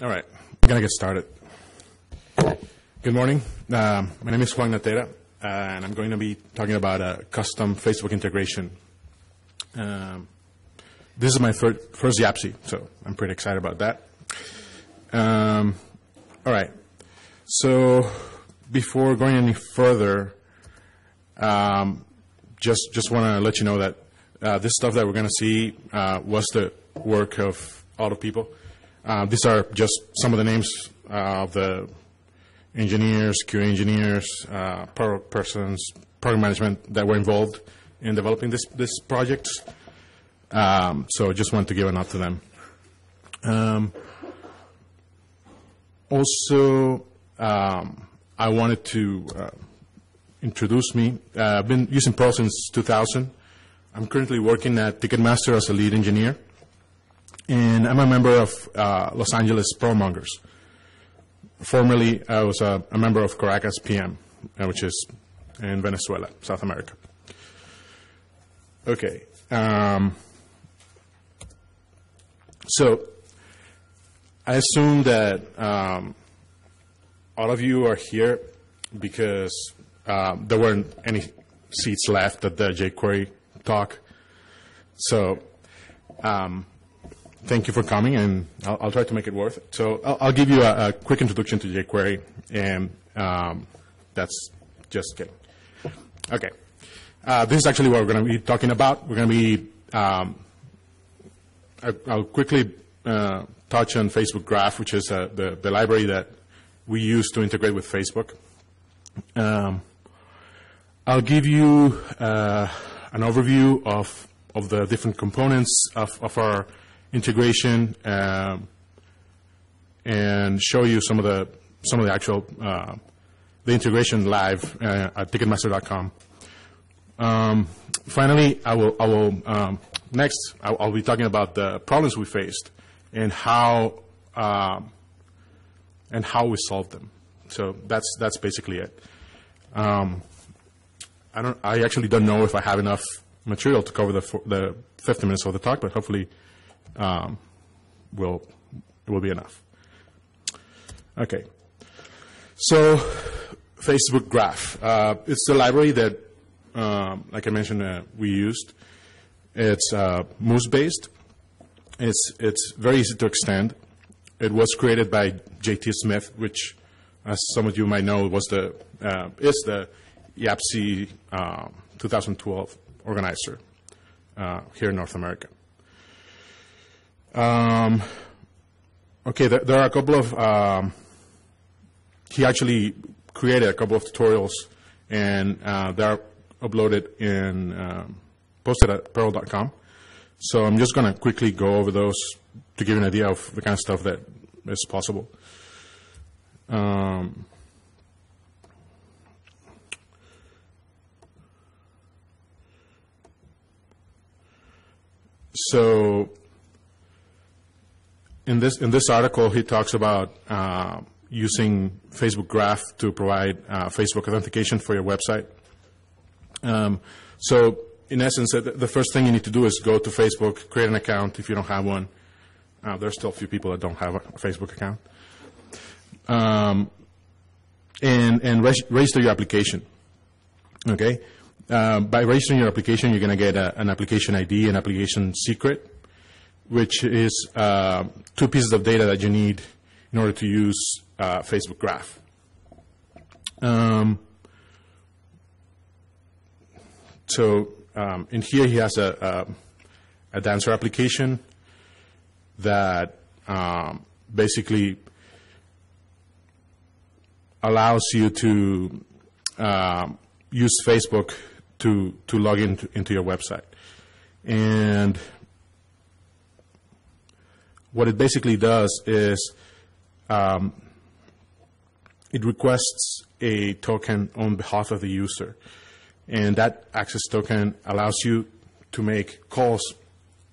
All right, I'm going to get started. Good morning. Um, my name is Juan Natera, uh, and I'm going to be talking about a custom Facebook integration. Um, this is my fir- first YAPC, so I'm pretty excited about that. Um, all right, so before going any further, um, just just want to let you know that uh, this stuff that we're going to see uh, was the work of a lot of people. Uh, these are just some of the names uh, of the engineers, QA engineers, uh, persons, program management that were involved in developing this this project. Um, so I just want to give a nod to them. Um, also, um, I wanted to uh, introduce me. Uh, I've been using Perl since 2000. I'm currently working at Ticketmaster as a lead engineer, and I'm a member of uh, Los Angeles Perlmongers. Formerly, I was a, a member of Caracas PM, uh, which is in Venezuela, South America. Okay. Um, so, I assume that um, all of you are here because um, there weren't any seats left at the jQuery talk. So, um, thank you for coming, and I'll, I'll, try to make it worth it. So, I'll, I'll give you a, a, quick introduction to jQuery, and um, that's just kidding. Okay. Uh, this is actually what we're going to be talking about. We're going to be, um, I, will quickly uh, touch on Facebook Graph, which is uh, the, the library that we use to integrate with Facebook. Um, I'll give you uh, an overview of, of the different components of, of our integration um, and show you some of the some of the actual uh, the integration live uh, at Ticketmaster.com. Um, finally, I will I will um, next I'll, I'll, be talking about the problems we faced and how um, and how we solved them. So that's that's basically it. Um, I don't. I actually don't know if I have enough material to cover the the 50 minutes of the talk, but hopefully, um, will will be enough. Okay. So, Facebook Graph. Uh, it's the library that, um, like I mentioned, uh, we used. It's uh, Moose based. It's it's very easy to extend. It was created by J.T. Smith, which, as some of you might know, was the uh, is the YAPC uh, 2012 organizer uh, here in North America. Um, okay, there, there, are a couple of, um, he actually created a couple of tutorials and uh, they're uploaded in, um, posted at perl.com. So I'm just going to quickly go over those to give you an idea of the kind of stuff that is possible. Um, So in this in this article, he talks about uh, using Facebook Graph to provide uh, Facebook authentication for your website. Um, so in essence, the first thing you need to do is go to Facebook, create an account if you don't have one. Uh, there's still a few people that don't have a Facebook account. Um, and and register your application. Okay, uh, by registering your application, you're going to get a, an application ID, an application secret, which is uh, two pieces of data that you need in order to use uh, Facebook Graph. Um, so um, in here, he has a, a, a dancer application that um, basically allows you to um, use Facebook to, to log into, into your website. And what it basically does is um, it requests a token on behalf of the user. And that access token allows you to make calls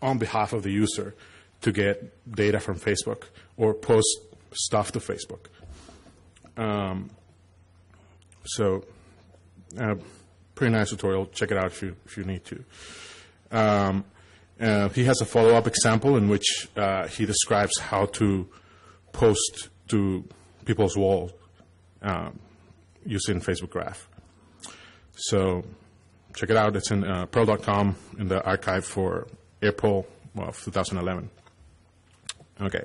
on behalf of the user to get data from Facebook or post stuff to Facebook. Um, so, uh, pretty nice tutorial. Check it out if you if you need to. Um, uh, he has a follow-up example in which uh, he describes how to post to people's walls um, using Facebook Graph. So check it out. It's in uh, Perl.com in the archive for April of 2011. Okay.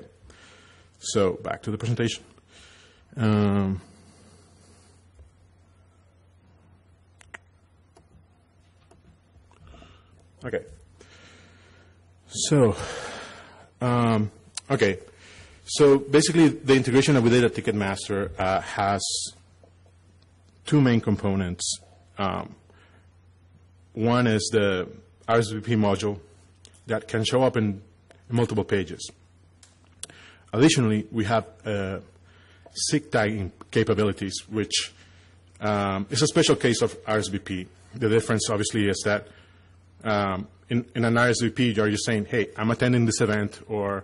So back to the presentation. Um, okay. So, um, okay. So basically, the integration did at Ticketmaster uh, has two main components. Um, one is the RSVP module that can show up in, in multiple pages. Additionally, we have uh, seat tagging capabilities, which um, is a special case of RSVP. The difference, obviously, is that um, in, in, an RSVP, you're just saying, hey, I'm attending this event, or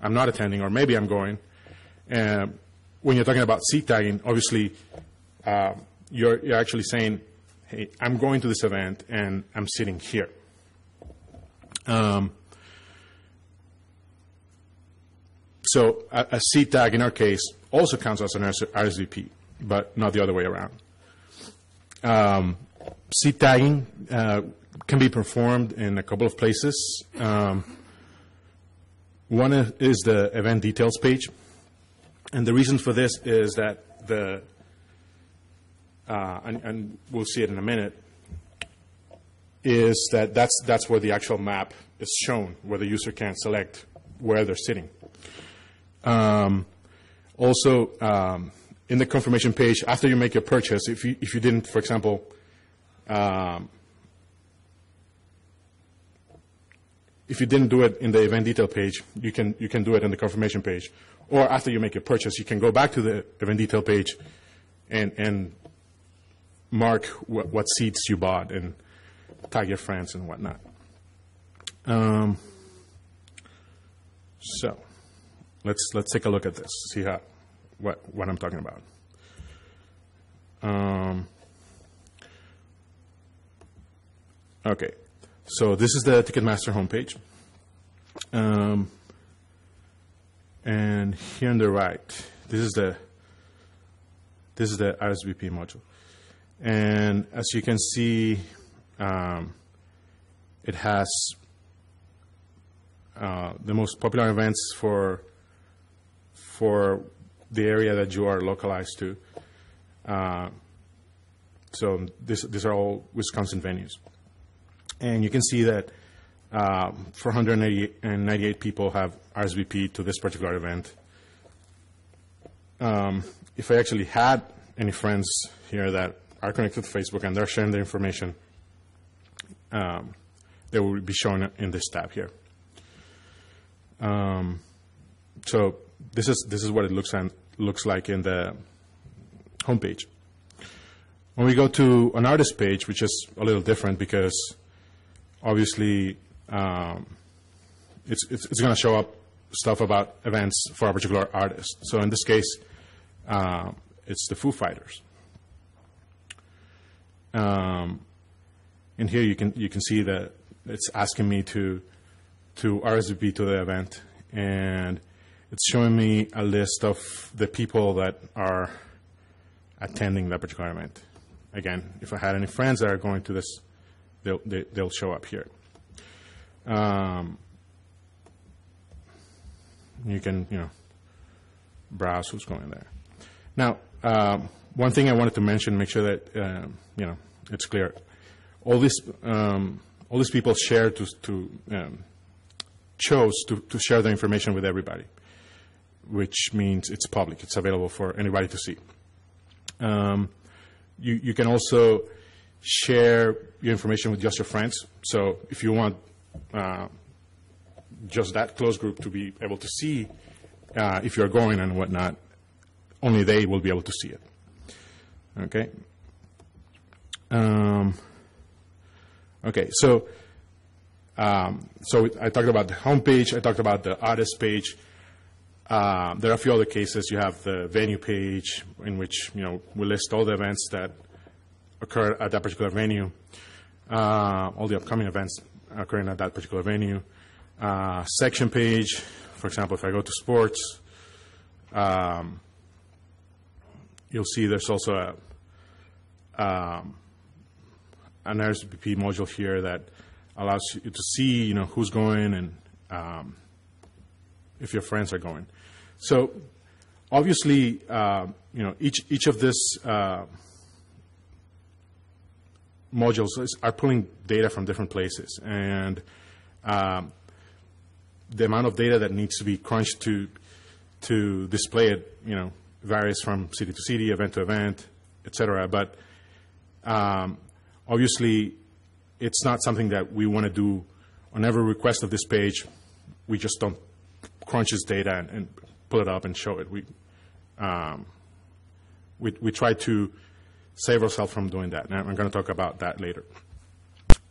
I'm not attending, or maybe I'm going. And when you're talking about seat tagging, obviously, uh, you're, you're actually saying, hey, I'm going to this event, and I'm sitting here. Um, so a, a seat tag in our case also counts as an RSVP, but not the other way around. Um, seat tagging uh, can be performed in a couple of places. Um, one is the event details page, and the reason for this is that the uh, and, and, we'll see it in a minute, is that that's, that's where the actual map is shown, where the user can select where they're sitting. Um, also, um, in the confirmation page, after you make your purchase, if you, if you didn't, for example, um, if you didn't do it in the event detail page, you can, you can do it in the confirmation page. Or after you make your purchase, you can go back to the event detail page and, and mark what, what seats you bought and tag your friends and whatnot. Um, so let's let's take a look at this. See how what what I'm talking about. Um, okay, so this is the Ticketmaster homepage. Um, and here on the right, this is the this is the RSVP module. And as you can see, um, it has uh, the most popular events for for the area that you are localized to. Uh, so this, these are all Wisconsin venues. And you can see that uh, 498 people have RSVP to this particular event. Um, if I actually had any friends here that are connected to Facebook and they're sharing their information, um, they will be shown in this tab here. Um, so this is this is what it looks and looks like in the homepage. When we go to an artist page, which is a little different because obviously um, it's, it's, it's going to show up stuff about events for a particular artist. So in this case, uh, it's the Foo Fighters. Um, and here you can you can see that it's asking me to to RSVP to the event, and it's showing me a list of the people that are attending that particular event. Again, if I had any friends that are going to this, they'll they, will they will show up here. Um, you can you know browse who's going there. Now. Um, one thing I wanted to mention, make sure that uh, you know it's clear. All these um, all these people share to, to um, chose to, to share their information with everybody, which means it's public. It's available for anybody to see. Um, you, you can also share your information with just your friends. So if you want uh, just that close group to be able to see uh, if you're going and whatnot, only they will be able to see it. Okay. Um, okay, so um, so I talked about the homepage. I talked about the artist page. Uh, there are a few other cases. You have the venue page, in which you know we list all the events that occur at that particular venue, uh, all the upcoming events occurring at that particular venue. Uh, section page, for example, if I go to sports, um, you'll see there's also a um, an RSVP module here that allows you to see, you know, who's going and um, if your friends are going. So obviously, uh, you know, each each of this uh, modules are pulling data from different places, and um, the amount of data that needs to be crunched to to display it, you know, varies from city to city, event to event, et cetera. But um, obviously, it's not something that we want to do on every request of this page. We just don't crunch this data and, and pull it up and show it. We, um, we, we try to save ourselves from doing that. And I'm going to talk about that later.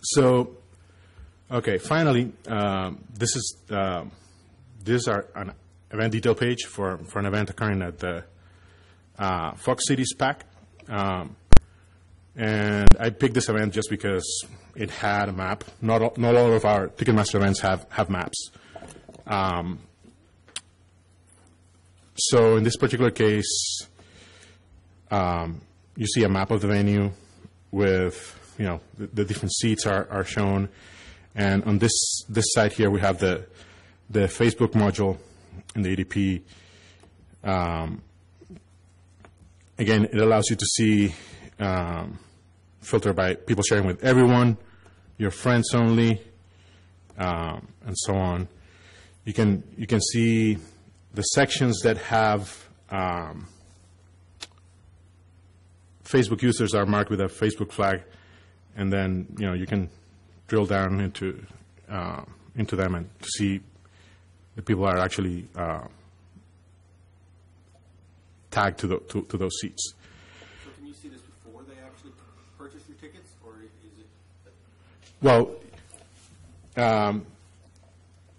So, okay, finally, um, this is uh, this is an event detail page for, for an event occurring at the uh, Fox Cities PAC. Um, and I picked this event just because it had a map. Not all, not all of our Ticketmaster events have, have maps. Um, so in this particular case, um, you see a map of the venue with, you know, the, the different seats are, are shown. And on this, this side here, we have the, the Facebook module in the ADP. Um, again, it allows you to see um, filter by people sharing with everyone, your friends only, um, and so on. You can you can see the sections that have um, Facebook users are marked with a Facebook flag, and then you know you can drill down into uh, into them and to see the people are actually uh, tagged to, the, to, to those seats. So can you see this before they actually purchase your tickets, or is it? Well, um,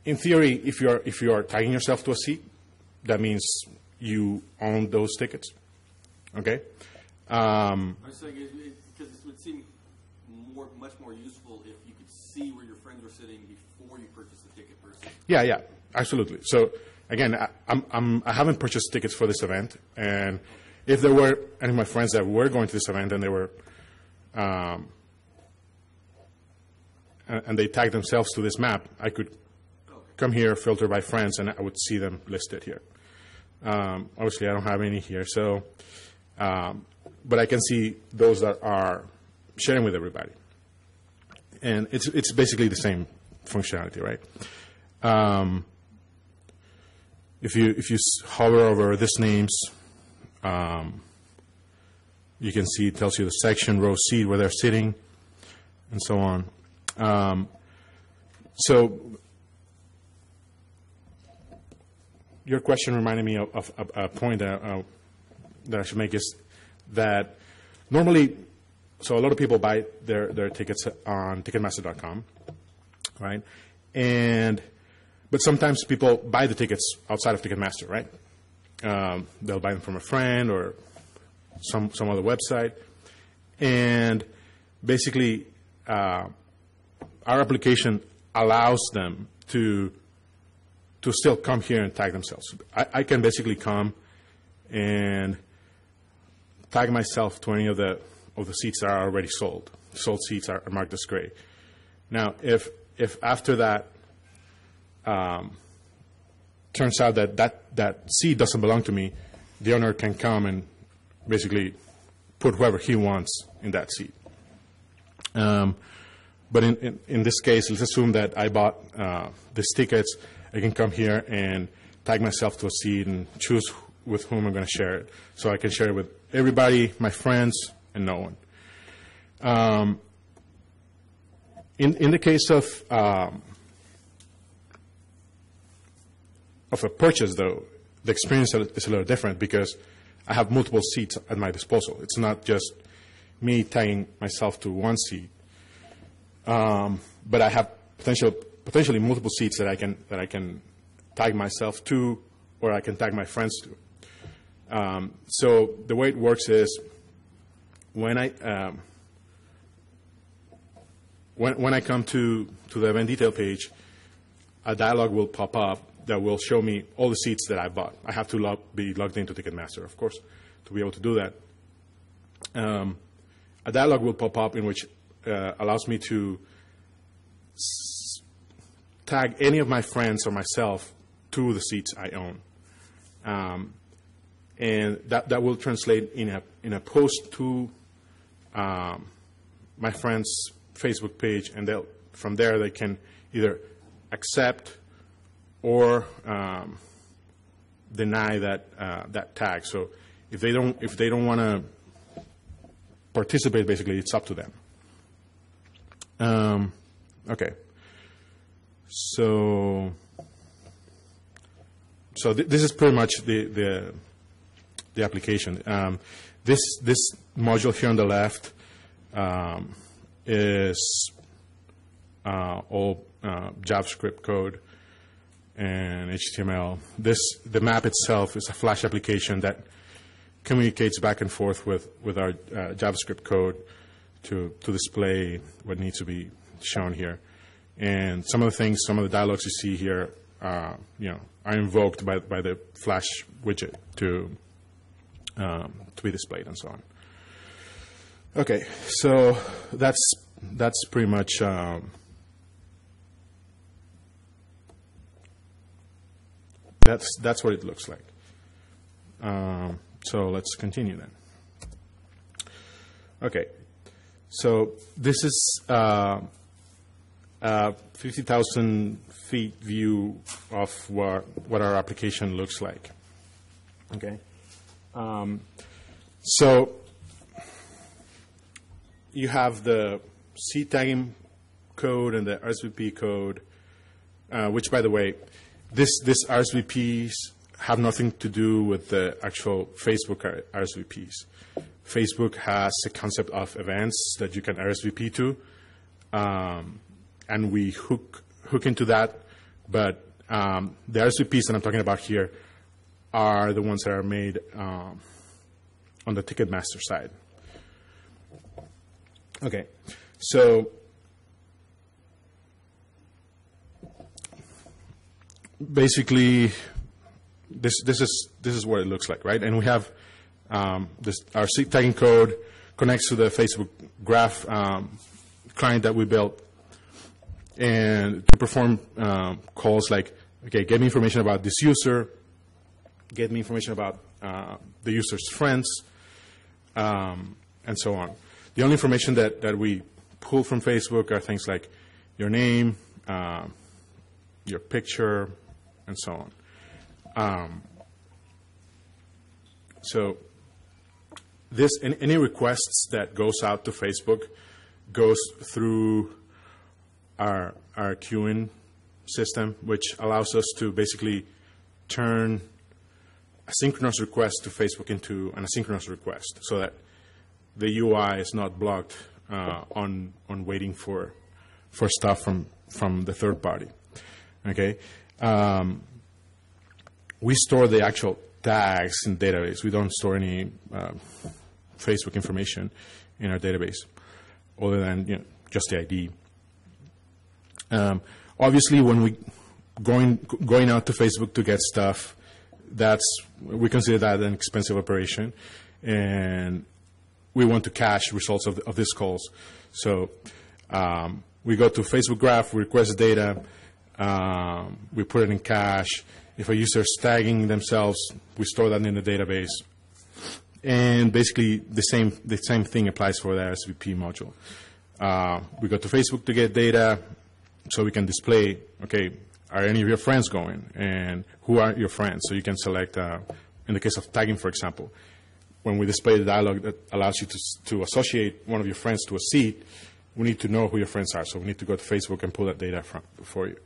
in theory, if you're if you are tagging yourself to a seat, that means you own those tickets. Okay. Um, I'm saying it, it, because it would seem more, much more useful if you could see where your friends were sitting before you purchased the ticket versus. yeah, yeah, absolutely. So again, I, I'm, I'm I haven't purchased tickets for this event, and if there were any of my friends that were going to this event and they were, um, and, and they tagged themselves to this map, I could come here, filter by friends, and I would see them listed here. Um, obviously, I don't have any here, so, um, but I can see those that are sharing with everybody, and it's it's basically the same functionality, right? Um, if you if you hover over this names, um, you can see it tells you the section, row, seat where they're sitting, and so on. Um, so your question reminded me of, of, of a point that, uh, that I should make is that normally, so a lot of people buy their, their tickets on Ticketmaster.com, right? And but sometimes people buy the tickets outside of Ticketmaster, right? Um, they'll buy them from a friend or some some other website, and basically, uh, our application allows them to to still come here and tag themselves. I, I can basically come and tag myself to any of the of the seats that are already sold. Sold seats are marked as gray. Now, if if after that um, turns out that, that that seat doesn't belong to me, the owner can come and basically put whoever he wants in that seat. Um, but in, in, in this case, let's assume that I bought uh, these tickets. I can come here and tag myself to a seat and choose with whom I'm going to share it. So I can share it with everybody, my friends, and no one. Um, in, in the case of um, of a purchase, though, the experience is a little different because I have multiple seats at my disposal. It's not just me tying myself to one seat, um, but I have potential, potentially multiple seats that I can that I can tag myself to, or I can tag my friends to. Um, so the way it works is when I um, when when I come to to the event detail page, a dialog will pop up that will show me all the seats that I bought. I have to log, be logged into Ticketmaster, of course, to be able to do that. Um, a dialog will pop up in which uh, allows me to tag any of my friends or myself to the seats I own. Um, and that, that will translate in a, in a post to um, my friend's Facebook page, and they'll, from there they can either accept or um, deny that uh, that tag. So if they don't if they don't want to participate, basically it's up to them. Um, okay. So so th- this is pretty much the the, the application. Um, this this module here on the left um, is uh, all uh, JavaScript code and HTML. This the map itself is a Flash application that communicates back and forth with with our uh, JavaScript code to to display what needs to be shown here. And some of the things, some of the dialogues you see here, uh, you know, are invoked by by the Flash widget to um, to be displayed and so on. Okay, so that's that's pretty much. Um, that's that's what it looks like. Um, so let's continue then. Okay, so this is uh, a 50,000 feet view of what what our application looks like. Okay, um, so you have the seat tagging code and the RSVP code, uh, which, by the way, this this RSVPs have nothing to do with the actual Facebook RSVPs. Facebook has a concept of events that you can RSVP to, um, and we hook hook into that. But um, the RSVPs that I'm talking about here are the ones that are made um, on the Ticketmaster side. Okay, so basically, this this is this is what it looks like, right? And we have um, this our seat tagging code connects to the Facebook Graph um, client that we built, and to perform um, calls like, okay, get me information about this user, get me information about uh, the user's friends, um, and so on. The only information that, that we pull from Facebook are things like your name, uh, your picture, and so on. Um, so this any, any requests that goes out to Facebook goes through our our queuing system, which allows us to basically turn synchronous request to Facebook into an asynchronous request, so that the UI is not blocked uh, on on waiting for for stuff from from the third party. Okay, um, we store the actual tags in database. We don't store any uh, Facebook information in our database, other than you know, just the ID. Um, obviously, when we going going out to Facebook to get stuff, that's we consider that an expensive operation, and we want to cache results of, of these calls. So um, we go to Facebook Graph, we request data, um, we put it in cache. If a user is tagging themselves, we store that in the database. And basically, the same the same thing applies for the RSVP module. Uh, we go to Facebook to get data, so we can display. Okay, are any of your friends going, and who are your friends? So you can select. Uh, in the case of tagging, for example, when we display the dialog that allows you to, to associate one of your friends to a seat, we need to know who your friends are. So we need to go to Facebook and pull that data from, for you.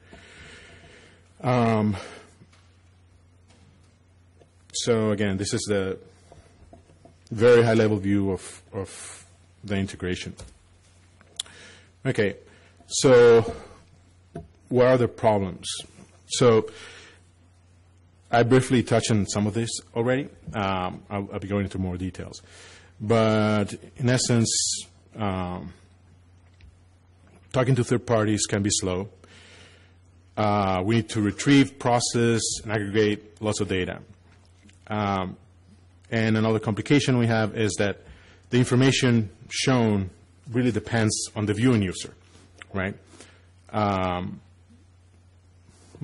Um, so again, this is the very high level view of, of the integration. Okay, so what are the problems? So I briefly touched on some of this already. Um, I'll, I'll, be going into more details. But in essence, um, talking to third parties can be slow. Uh, we need to retrieve, process, and aggregate lots of data. Um, and another complication we have is that the information shown really depends on the viewing user, right? Um,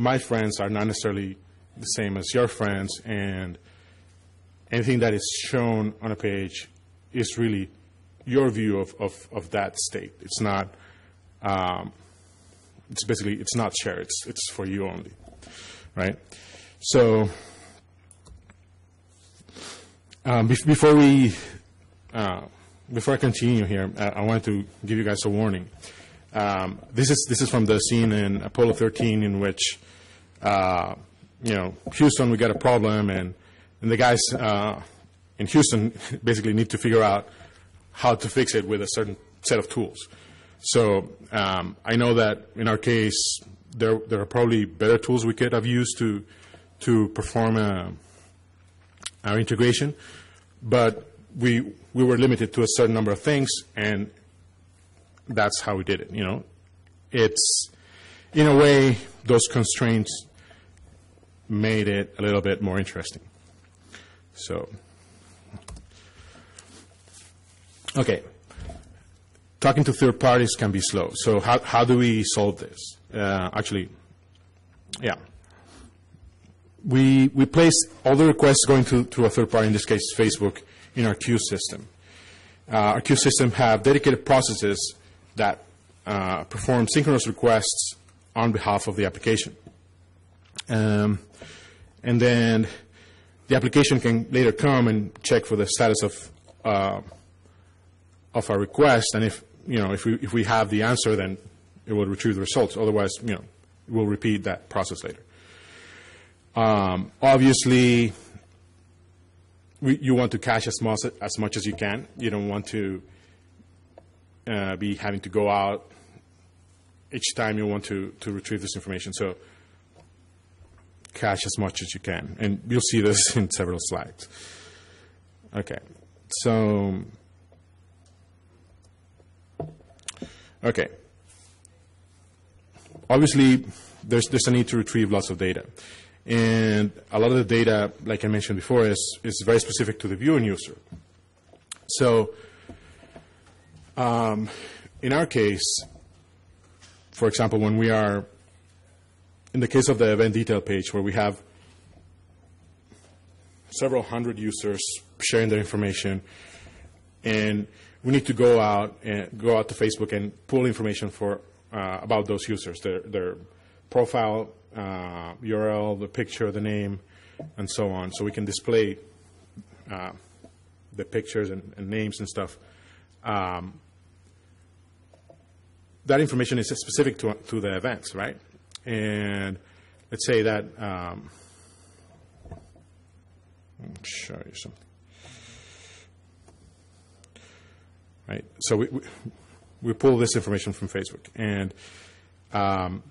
my friends are not necessarily the same as your friends, and anything that is shown on a page is really your view of, of, of that state. It's not, um, it's basically, it's not shared, it's, it's for you only, right? So, um, bef- before we, uh, before I continue here, uh, I wanted to give you guys a warning. Um, this is this is from the scene in Apollo 13 in which, uh, you know, Houston, we got a problem, and and the guys uh, in Houston basically need to figure out how to fix it with a certain set of tools. So um, I know that in our case, there there are probably better tools we could have used to to perform a, our integration, but we we were limited to a certain number of things, and that's how we did it. You know, it's in a way those constraints made it a little bit more interesting. So, okay, talking to third parties can be slow. So how how do we solve this? Uh, actually, yeah. We, we place all the requests going to, to a third party, in this case Facebook, in our queue system. Uh, our queue system have dedicated processes that uh, perform synchronous requests on behalf of the application. Um, and then the application can later come and check for the status of, uh, of our request, and if, you know, if we, if we have the answer, then it will retrieve the results. Otherwise, you know, we'll repeat that process later. Um, obviously, we, you want to cache as much, as much as you can. You don't want to uh, be having to go out each time you want to, to retrieve this information. So cache as much as you can. And you'll see this in several slides. Okay. So, okay. Obviously, there's, there's a need to retrieve lots of data. And a lot of the data, like I mentioned before, is, is very specific to the viewing user. So, um, in our case, for example, when we are, in the case of the event detail page, where we have several hundred users sharing their information, and we need to go out and go out to Facebook and pull information for uh, about those users, their, their profile uh, URL, the picture, the name, and so on, so we can display uh, the pictures and, and, names and stuff. Um, that information is specific to, to the events, right? And let's say that, um, let me show you something. Right, so we, we, we pull this information from Facebook, and um,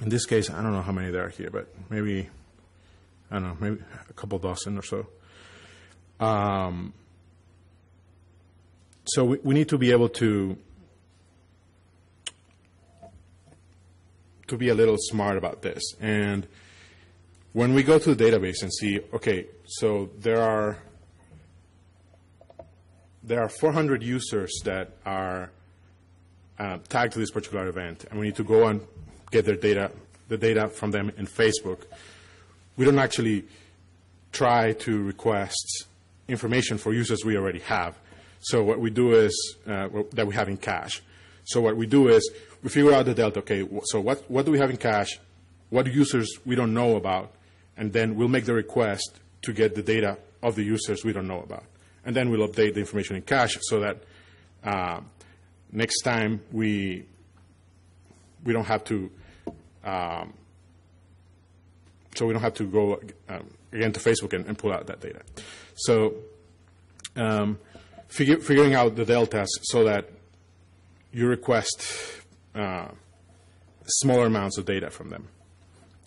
in this case, I don't know how many there are here, but maybe, I don't know, maybe a couple dozen or so. Um, so we, we need to be able to to be a little smart about this. And when we go to the database and see, okay, so there are there are 400 users that are uh, tagged to this particular event, and we need to go and get their data, the data from them in Facebook. We don't actually try to request information for users we already have. So what we do is uh, that we have in cache. So what we do is we figure out the delta. Okay, so what what do we have in cache? What users we don't know about, and then we'll make the request to get the data of the users we don't know about, and then we'll update the information in cache so that uh, next time we we don't have to um, so we don't have to go um, again to Facebook and, and, pull out that data. So um, figure, figuring out the deltas so that you request uh, smaller amounts of data from them.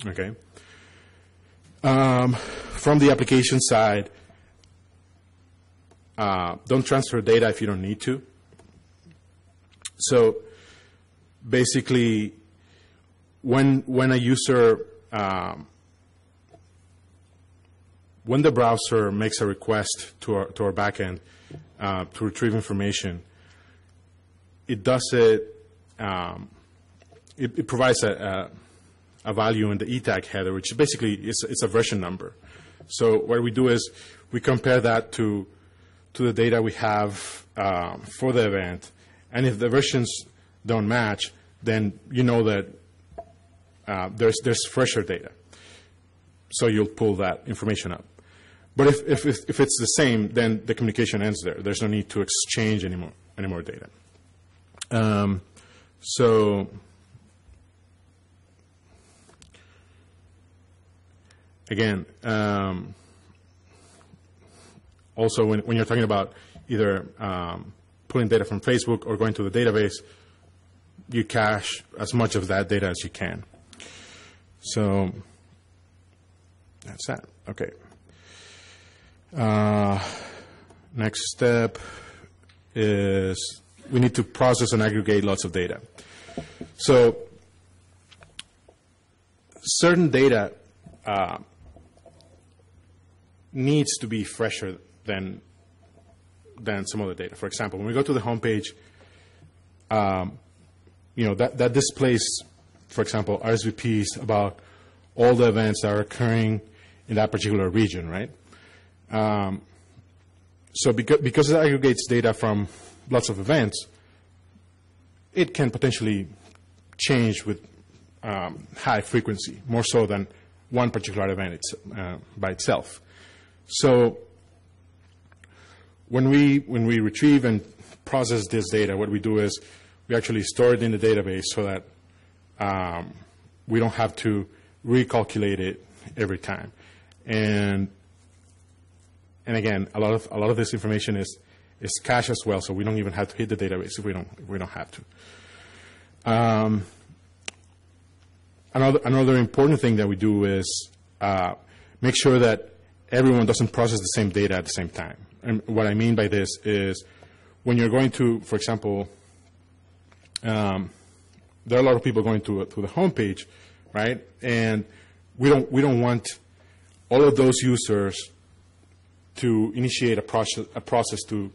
Okay. Um, from the application side, uh, don't transfer data if you don't need to. So basically, when when a user um, when the browser makes a request to our to our backend uh, to retrieve information, it does it. Um, it, it provides a, a, a value in the ETAG header, which basically is it's a version number. So what we do is we compare that to to the data we have um, for the event, and if the versions don't match, then you know that uh, there's there's fresher data. So you'll pull that information up. But if, if, if it's the same, then the communication ends there. There's no need to exchange any more, any more data. Um, so again, um, also when, when you're talking about either um, pulling data from Facebook or going to the database, you cache as much of that data as you can. So that's that. Okay. Uh, next step is we need to process and aggregate lots of data. So certain data uh, needs to be fresher than than some other data. For example, when we go to the homepage, um, you know that that displays, for example, RSVPs about all the events that are occurring in that particular region, right? Um, so because, because it aggregates data from lots of events, it can potentially change with um, high frequency, more so than one particular event it's, uh, by itself. So when we, when we retrieve and process this data, what we do is we actually store it in the database so that um, we don't have to recalculate it every time. And and again, a lot of a lot of this information is is cache as well, so we don't even have to hit the database if we don't if we don't have to. Um, another another important thing that we do is uh, make sure that everyone doesn't process the same data at the same time. And what I mean by this is when you're going to, for example, um, there are a lot of people going to to the homepage, right? And we don't we don't want all of those users to initiate a process, a process to,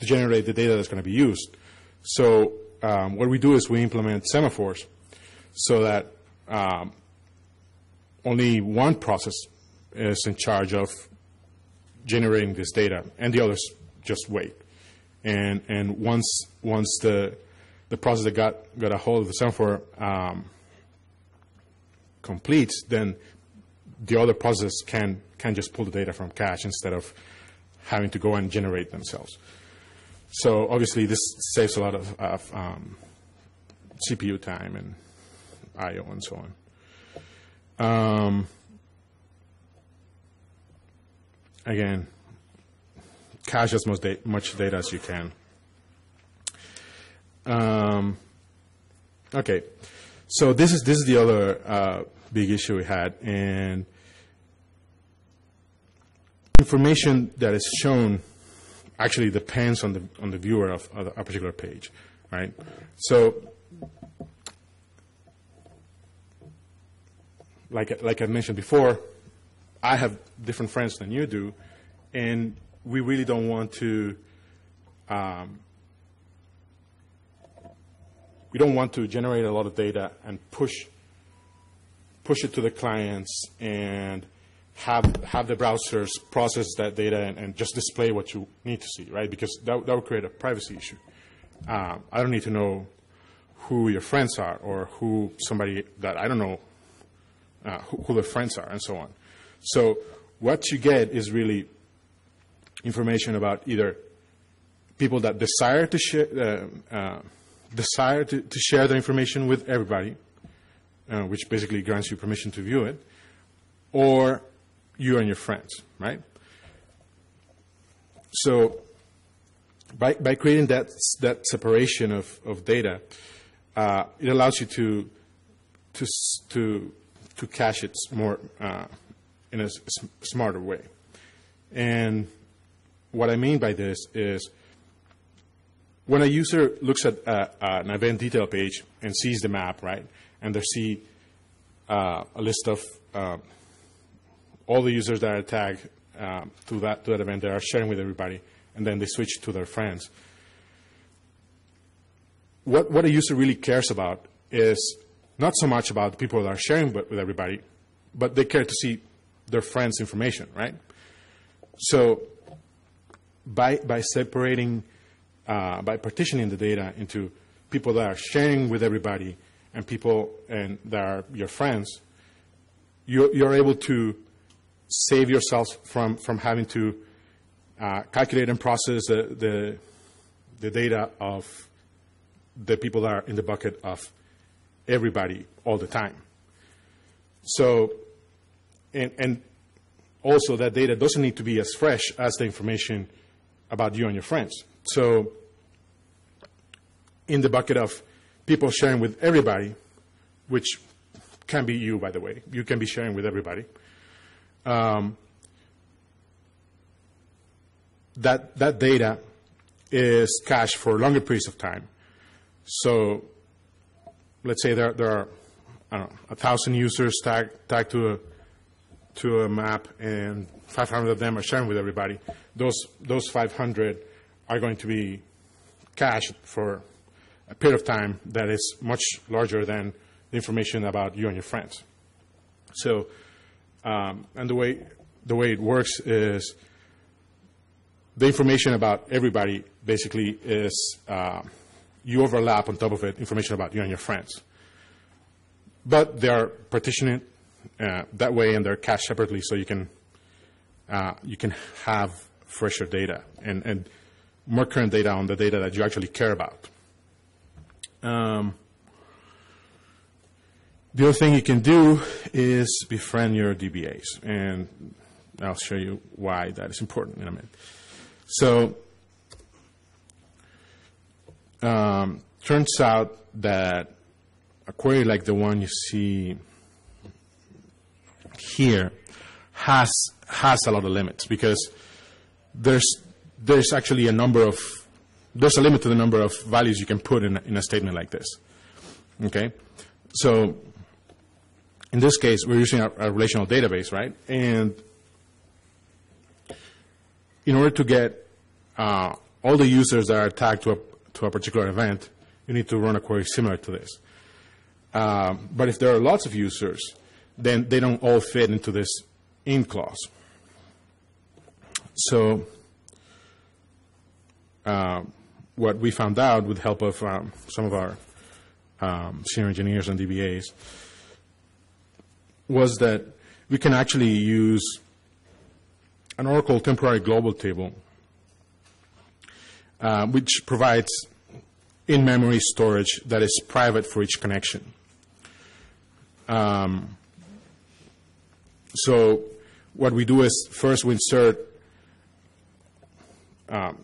to generate the data that's going to be used. So um, what we do is we implement semaphores so that um, only one process is in charge of generating this data, and the others just wait. And and once once the the process that got got a hold of the semaphore um, completes, then the other process can can just pull the data from cache instead of having to go and generate themselves. So obviously this saves a lot of, of um, CPU time and I/O and so on. Um, again, cache as much, da much data as you can. Um, okay, so this is this is the other uh, big issue we had, and information that is shown actually depends on the on the viewer of, of a particular page, right? So, like like I mentioned before, I have different friends than you do, and we really don't want to. Um, we don't want to generate a lot of data and push push it to the clients and have have the browsers process that data and, and, just display what you need to see, right? Because that, that would create a privacy issue. Uh, I don't need to know who your friends are or who somebody that I don't know uh, who, who their friends are and so on. So what you get is really information about either people that desire to share uh, uh, desire to, to, share the information with everybody, uh, which basically grants you permission to view it, or you and your friends, right? So by, by creating that, that separation of, of data, uh, it allows you to, to, to, to cache it more uh, in a smarter way. And what I mean by this is when a user looks at uh, an event detail page and sees the map, right, and they see uh, a list of uh, all the users that are tagged um, to that to that event. They are sharing with everybody, and then they switch to their friends. What what a user really cares about is not so much about the people that are sharing with, with everybody, but they care to see their friends' information, right? So by by separating, uh, by partitioning the data into people that are sharing with everybody and people and that are your friends, you're, you're able to save yourselves from from having to uh, calculate and process the, the the data of the people that are in the bucket of everybody all the time. So, and, and also that data doesn't need to be as fresh as the information about you and your friends. So, in the bucket of people sharing with everybody, which can be you, by the way, you can be sharing with everybody. Um, that that data is cached for longer periods of time. So, let's say there, there are, I don't know, a thousand users tagged tagged to a to a map, and 500 of them are sharing with everybody. Those those 500 are going to be cached for a period of time that is much larger than the information about you and your friends. So, um, and the way the way it works is the information about everybody basically is uh, you overlap on top of it information about you and your friends. But they are partitioned uh, that way and they're cached separately so you can uh, you can have fresher data and, and more current data on the data that you actually care about. Um, the other thing you can do is befriend your DBAs, and I'll show you why that is important in a minute. So, um, turns out that a query like the one you see here has has a lot of limits because there's there's actually a number of there's a limit to the number of values you can put in in a statement like this. Okay, so in this case we're using a, a relational database, right? And in order to get uh, all the users that are tagged to a to a particular event, you need to run a query similar to this. Um, but if there are lots of users, then they don't all fit into this in clause. So uh, what we found out with help of um, some of our um, senior engineers and DBAs was that we can actually use an Oracle temporary global table, uh, which provides in-memory storage that is private for each connection. Um, so what we do is first we insert um,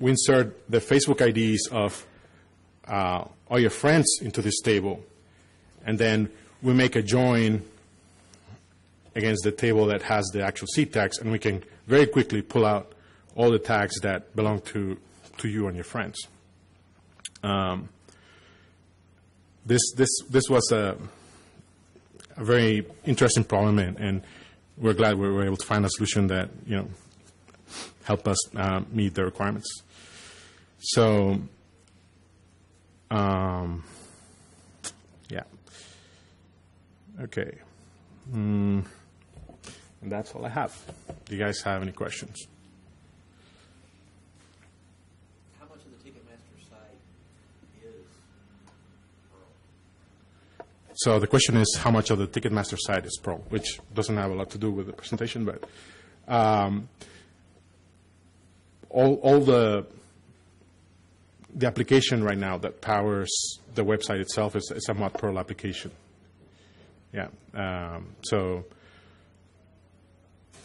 we insert the Facebook IDs of uh, all your friends into this table, and then we make a join against the table that has the actual seat tags, and we can very quickly pull out all the tags that belong to, to you and your friends. Um, this, this, this was a, a very interesting problem, and, and we're glad we were able to find a solution that you know helped us uh, meet the requirements. So, um, yeah, okay, mm, and that's all I have. Do you guys have any questions? How much of the Ticketmaster site is Perl? So the question is how much of the Ticketmaster site is Perl, which doesn't have a lot to do with the presentation, but um, all, all the the application right now that powers the website itself is, is a Mod Perl application. Yeah. Um, so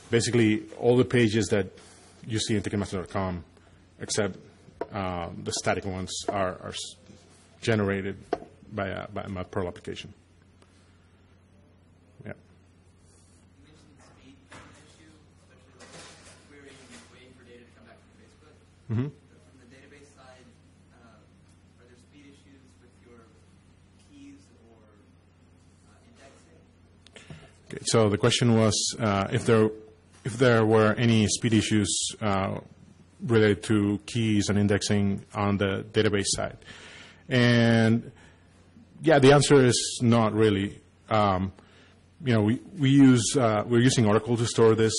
basically, all the pages that you see in Ticketmaster.com, except uh, the static ones, are, are generated by a, by a Mod Perl application. Yeah. Uh, indexing? So the question was uh, if there if there were any speed issues uh, related to keys and indexing on the database side, and yeah, the answer is not really. Um, you know, we we use uh, we're using Oracle to store this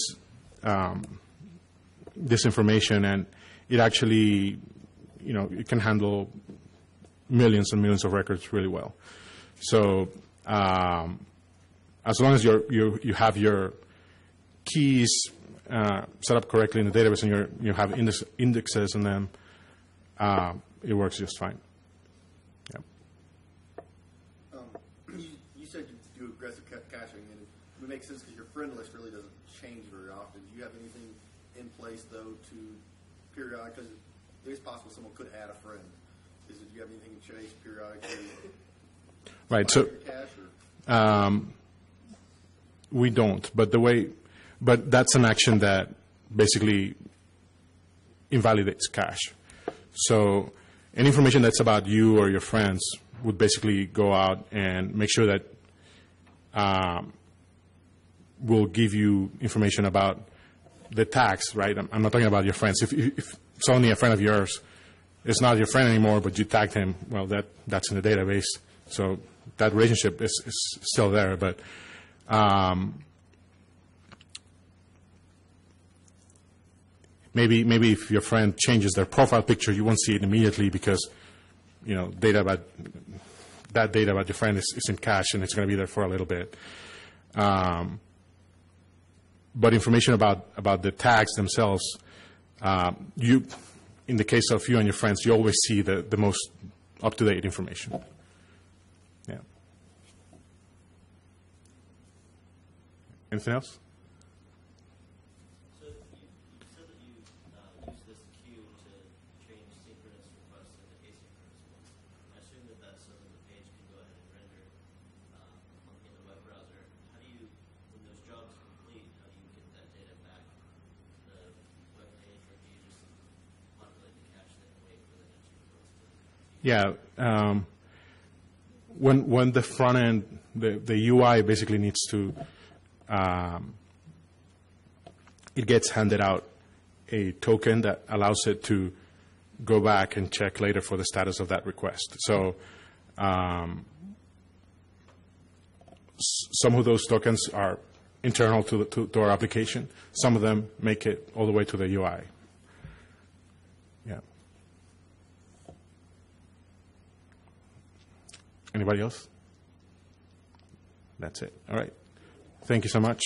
um, this information, and it actually, you know, it can handle millions and millions of records really well. So um, as long as you you have your keys uh, set up correctly in the database and you're, you have index, indexes in them, uh, it works just fine. Yeah. Um, you, you said you do aggressive caching, and it makes sense because your friend list really doesn't change very often. Do you have anything in place though to periodic? Because it is possible someone could add a friend. Is it, do you have anything to chase periodically? Right. So. Your cache or? Um, we don't, but the way, but that's an action that basically invalidates cache. So any information that's about you or your friends would basically go out and make sure that um, will give you information about the tags, right? I'm, I'm not talking about your friends. If, if, if suddenly a friend of yours is not your friend anymore, but you tagged him, well, that, that's in the database. So that relationship is, is still there, but um, maybe maybe if your friend changes their profile picture, you won't see it immediately because you know data about that data about your friend is, is in cache and it's going to be there for a little bit. Um, but information about about the tags themselves, uh, you in the case of you and your friends, you always see the, the most up to date information. Yeah. Anything else? So you, you said that you uh, use this queue to change synchronous requests into asynchronous ones. I assume that that's so that the page can go ahead and render uh, on, in the web browser. How do you, when those jobs complete, how do you get that data back to the web page, or do you just populate the cache then and wait for the next request to? Yeah. Um, when when the front end, the, the UI basically needs to, um, it gets handed out a token that allows it to go back and check later for the status of that request. So um, some of those tokens are internal to, the, to, to our application. Some of them make it all the way to the UI. Yeah. Anybody else? That's it. All right. Thank you so much.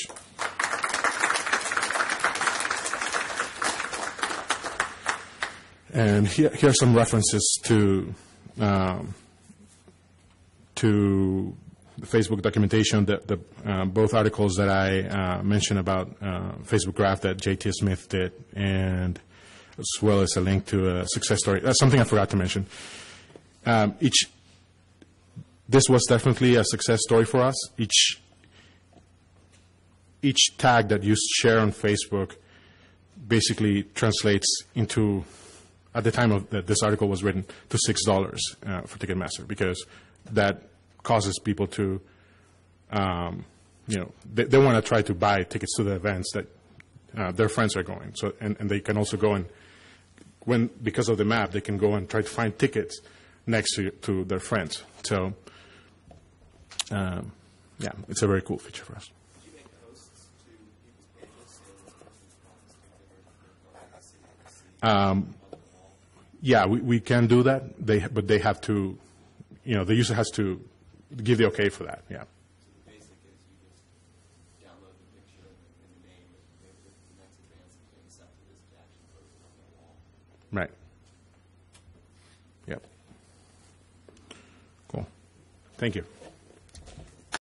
And here, here are some references to um, to the Facebook documentation. That the uh, both articles that I uh, mentioned about uh, Facebook Graph that J.T. Smith did, and as well as a link to a success story. That's something I forgot to mention. Um, each this was definitely a success story for us. Each each tag that you share on Facebook basically translates into, at the time of that this article was written, to six dollars uh, for Ticketmaster because that causes people to, um, you know, they, they want to try to buy tickets to the events that uh, their friends are going. So and, and they can also go and when because of the map they can go and try to find tickets next to to their friends. So um, yeah, it's a very cool feature for us. Um, yeah, we, we can do that. They but they have to, you know, the user has to give the okay for that. Yeah. Right. Yep. Cool. Thank you.